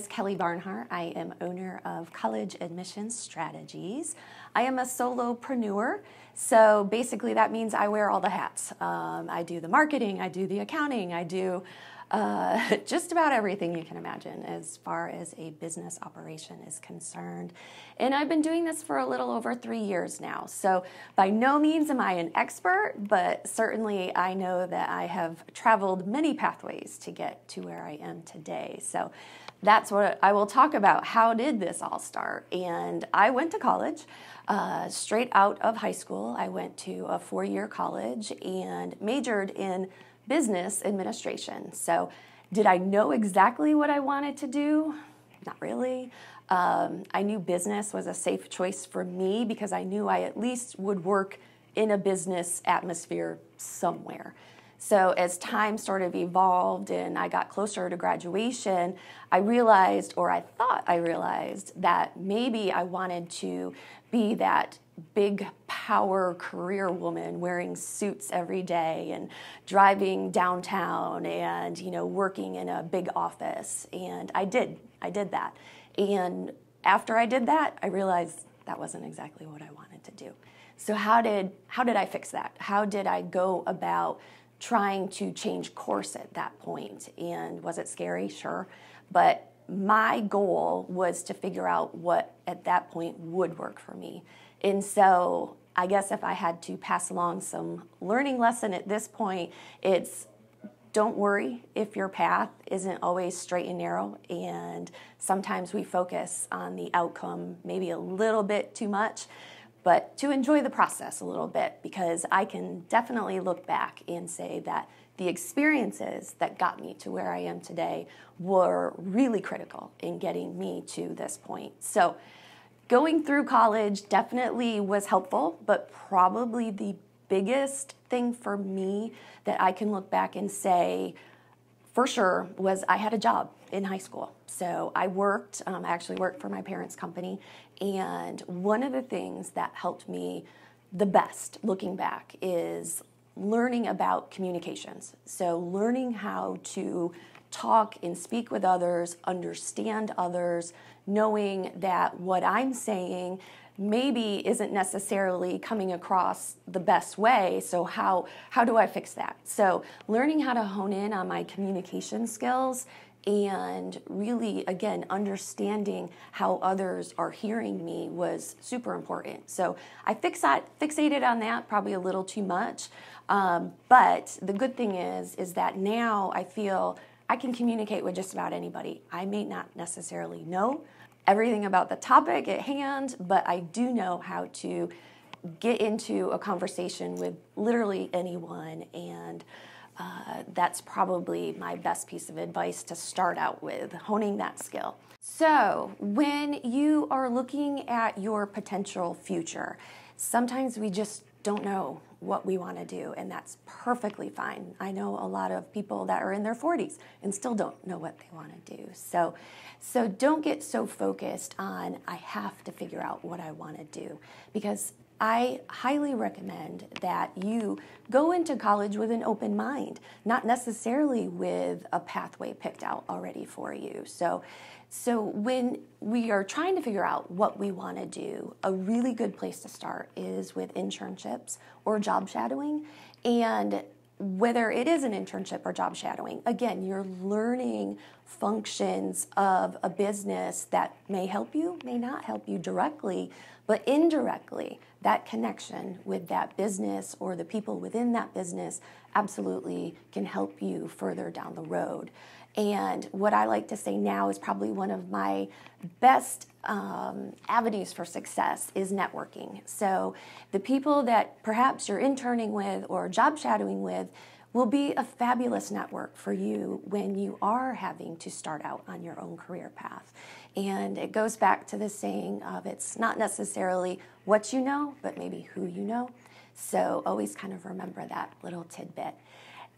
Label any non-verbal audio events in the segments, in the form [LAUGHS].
is Kelly Barnhardt. I am owner of College Admissions Strategies. I am a solopreneur, so basically that means I wear all the hats. Um, I do the marketing, I do the accounting, I do uh, [LAUGHS] just about everything you can imagine as far as a business operation is concerned. And I've been doing this for a little over three years now. So, by no means am I an expert, but certainly I know that I have traveled many pathways to get to where I am today. So, that's what I will talk about. How did this all start? And I went to college. Uh, straight out of high school, I went to a four year college and majored in business administration. So, did I know exactly what I wanted to do? Not really. Um, I knew business was a safe choice for me because I knew I at least would work in a business atmosphere somewhere. So, as time sort of evolved and I got closer to graduation, I realized, or I thought I realized, that maybe I wanted to be that big power career woman wearing suits every day and driving downtown and you know working in a big office. And I did I did that. And after I did that I realized that wasn't exactly what I wanted to do. So how did how did I fix that? How did I go about trying to change course at that point? And was it scary? Sure. But my goal was to figure out what at that point would work for me. And so I guess if I had to pass along some learning lesson at this point, it's don't worry if your path isn't always straight and narrow. And sometimes we focus on the outcome maybe a little bit too much, but to enjoy the process a little bit because I can definitely look back and say that the experiences that got me to where I am today were really critical in getting me to this point. So, going through college definitely was helpful, but probably the biggest thing for me that I can look back and say for sure was I had a job in high school. So I worked, um, I actually worked for my parents' company. And one of the things that helped me the best looking back is learning about communications. So, learning how to talk and speak with others, understand others, knowing that what I'm saying maybe isn't necessarily coming across the best way so how how do i fix that so learning how to hone in on my communication skills and really again understanding how others are hearing me was super important. So i fixate, fixated on that probably a little too much. Um, but the good thing is is that now i feel i can communicate with just about anybody. I may not necessarily know everything about the topic at hand but i do know how to get into a conversation with literally anyone. And uh, that's probably my best piece of advice to start out with, honing that skill. So, when you are looking at your potential future, sometimes we just don't know what we want to do, and that's perfectly fine. I know a lot of people that are in their 40s and still don't know what they want to do. So, so don't get so focused on I have to figure out what I want to do because I highly recommend that you go into college with an open mind, not necessarily with a pathway picked out already for you. So, so when we are trying to figure out what we want to do, a really good place to start is with internships or job shadowing. And whether it is an internship or job shadowing, again, you're learning functions of a business that may help you, may not help you directly, but indirectly, that connection with that business or the people within that business absolutely can help you further down the road. And what I like to say now is probably one of my best um, avenues for success is networking. So, the people that perhaps you're interning with or job shadowing with will be a fabulous network for you when you are having to start out on your own career path. And it goes back to the saying of it's not necessarily what you know, but maybe who you know. So always kind of remember that little tidbit.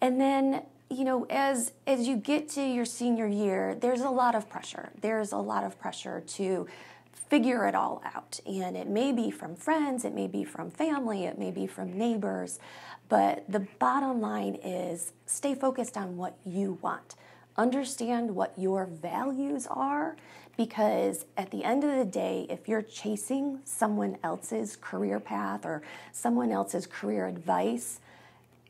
And then you know as as you get to your senior year there's a lot of pressure. There's a lot of pressure to figure it all out. And it may be from friends it may be from family it may be from neighbors but the bottom line is stay focused on what you want. Understand what your values are because at the end of the day, if you're chasing someone else's career path or someone else's career advice,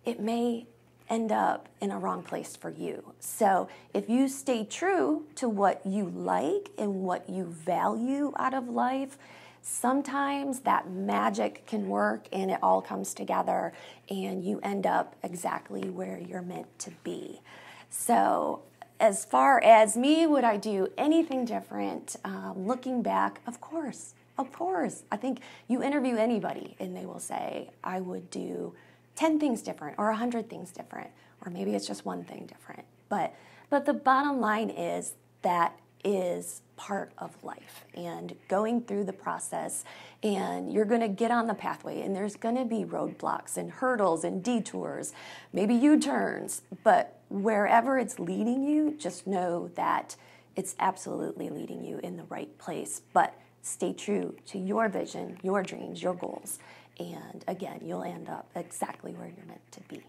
it may end up in a wrong place for you. So if you stay true to what you like and what you value out of life, sometimes that magic can work and it all comes together and you end up exactly where you're meant to be. So as far as me, would I do anything different? Um, looking back, of course, of course. I think you interview anybody and they will say, I would do 10 things different or 100 things different, or maybe it's just one thing different. But, but the bottom line is that is part of life and going through the process and you're going to get on the pathway and there's going to be roadblocks and hurdles and detours maybe u-turns but wherever it's leading you just know that it's absolutely leading you in the right place but stay true to your vision your dreams your goals and again you'll end up exactly where you're meant to be